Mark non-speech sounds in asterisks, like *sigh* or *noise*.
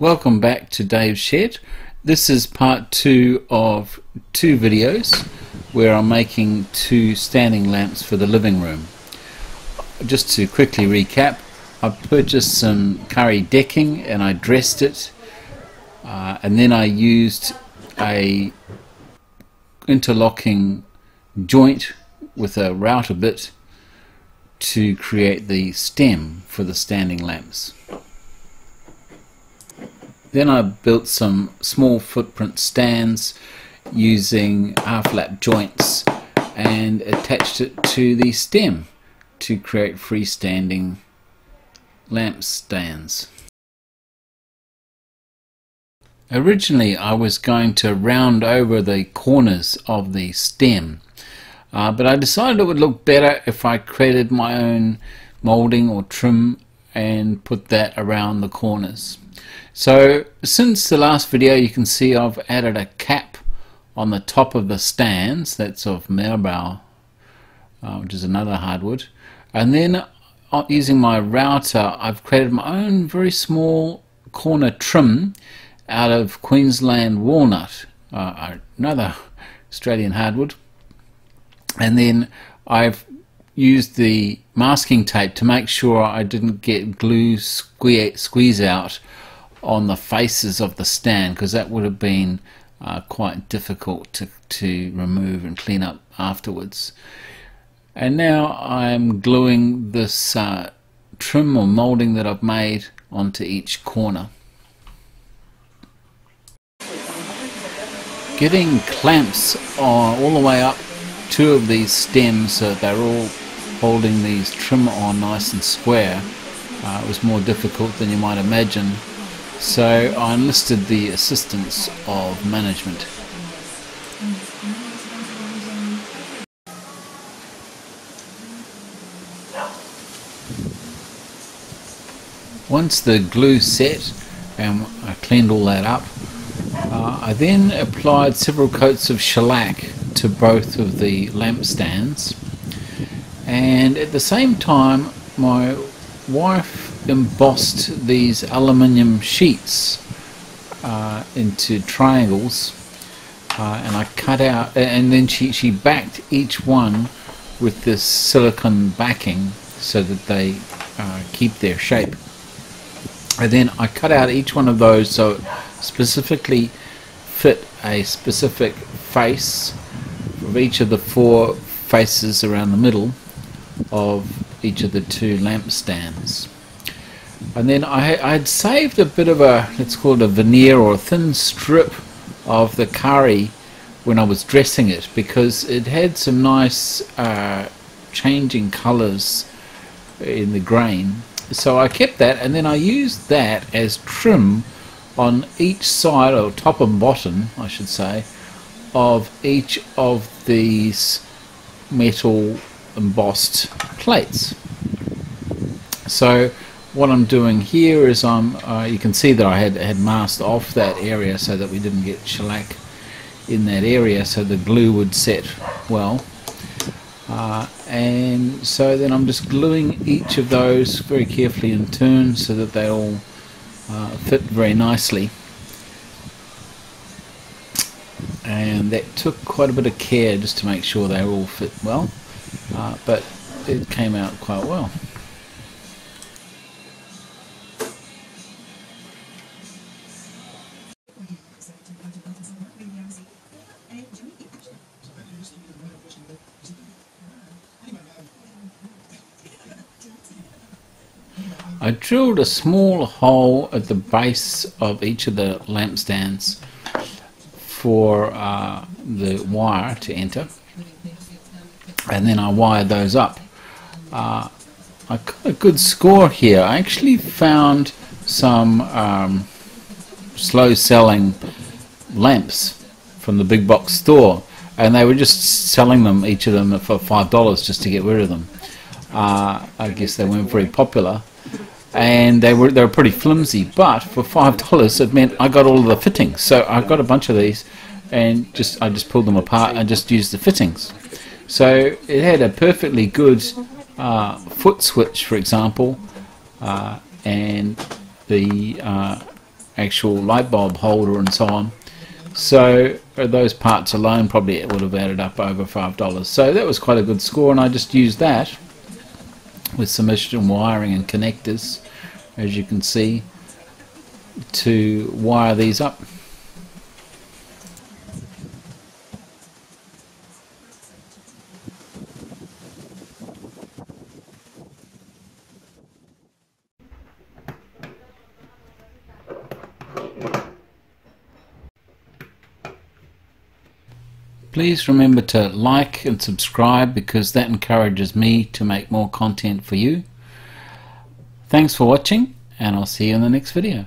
Welcome back to Dave's Shed. This is part two of two videos where I'm making two standing lamps for the living room. Just to quickly recap, I purchased some karri decking and I dressed it uh, and then I used a interlocking joint with a router bit to create the stem for the standing lamps. Then I built some small footprint stands using half lap joints and attached it to the stem to create freestanding lamp stands. Originally I was going to round over the corners of the stem uh, but I decided it would look better if I created my own molding or trim and put that around the corners. So since the last video you can see I've added a cap on the top of the stands, that's of Merbau, uh, which is another hardwood. And then uh, using my router I've created my own very small corner trim out of Queensland walnut, uh, another *laughs* Australian hardwood. And then I've used the masking tape to make sure I didn't get glue squeeze, squeeze out on the faces of the stand because that would have been uh, quite difficult to, to remove and clean up afterwards. And now I'm gluing this uh, trim or molding that I've made onto each corner. Getting clamps on, all the way up two of these stems so that they're all holding these trim on nice and square uh, was more difficult than you might imagine so I enlisted the assistance of management. Once the glue set and I cleaned all that up uh, I then applied several coats of shellac to both of the lampstands and at the same time my wife embossed these aluminium sheets uh, into triangles uh, and I cut out and then she, she backed each one with this silicon backing so that they uh, keep their shape. And then I cut out each one of those so specifically fit a specific face of each of the four faces around the middle of each of the two lampstands and then I, I had saved a bit of a let's call it a veneer or a thin strip of the karri when I was dressing it because it had some nice uh, changing colors in the grain. So I kept that and then I used that as trim on each side or top and bottom I should say of each of these metal embossed plates. So what I'm doing here is I'm uh, you can see that I had had masked off that area so that we didn't get shellac in that area so the glue would set well uh, and so then I'm just gluing each of those very carefully in turn so that they all uh, fit very nicely and that took quite a bit of care just to make sure they all fit well uh, but it came out quite well. I drilled a small hole at the base of each of the lampstands for uh, the wire to enter and then I wired those up. Uh, I got a good score here. I actually found some um, slow selling lamps from the big box store and they were just selling them each of them for five dollars just to get rid of them. Uh, I guess they weren't very popular and they were they were pretty flimsy. But for five *laughs* dollars, it meant I got all of the fittings. So I got a bunch of these, and just I just pulled them apart and just used the fittings. So it had a perfectly good uh, foot switch, for example, uh, and the uh, actual light bulb holder and so on. So uh, those parts alone probably would have added up over $5. So that was quite a good score and I just used that with some additional wiring and connectors as you can see to wire these up. Please remember to like and subscribe because that encourages me to make more content for you. Thanks for watching and I'll see you in the next video.